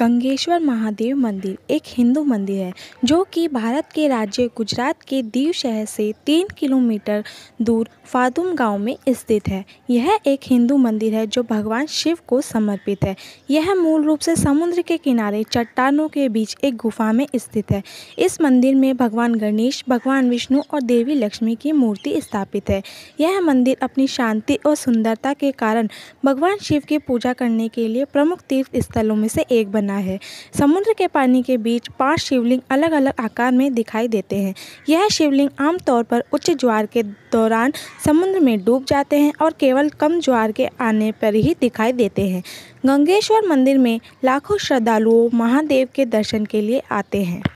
गंगेश्वर महादेव मंदिर एक हिंदू मंदिर है, जो कि भारत के राज्य गुजरात के दीव शहर से तीन किलोमीटर दूर फादुम गाँव में स्थित है। यह एक हिंदू मंदिर है, जो भगवान शिव को समर्पित है। यह मूल रूप से समुद्र के किनारे चट्टानों के बीच एक गुफा में स्थित है। इस मंदिर में भगवान गणेश, भगवान विष्णु और देवी लक्ष्मी की मूर्ति स्थापित है। यह मंदिर अपनी शांति और सुंदरता के कारण भगवान शिव की पूजा करने के लिए प्रमुख तीर्थ स्थलों में से एक बना बना है। समुद्र के पानी के बीच पाँच शिवलिंग अलग अलग आकार में दिखाई देते हैं। यह शिवलिंग आमतौर पर उच्च ज्वार के दौरान समुद्र में डूब जाते हैं और केवल कम ज्वार के आने पर ही दिखाई देते हैं। गंगेश्वर मंदिर में लाखों श्रद्धालुओं महादेव के दर्शन के लिए आते हैं।